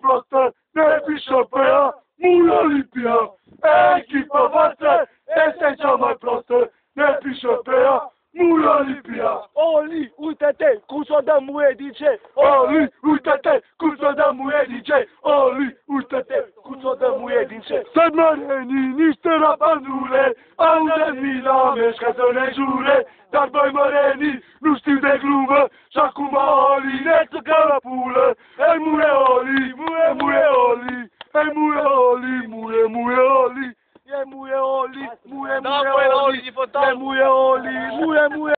proastă, nevișopea, mulă lipia. Echipa voastră este cea mai prostă. proastă, nevișopea, mulă lipia. Oli, uite-te, cum s-o dăm uedice. Oli, uite-te, cum s-o dăm uedice. Oli, uite-te, cum s-o dăm uedice. Să mare niște rabanule, au de mila ca să ne jure. Dar băi mărenii, nu știu de glumă, și acum Oli, ne la pulă, ei mure Oli. Ej, muje oli, muje, muje oli. Ej, muje oli, muje, muje oli. Tako je na ulici fontanu. Ej, muje oli, muje.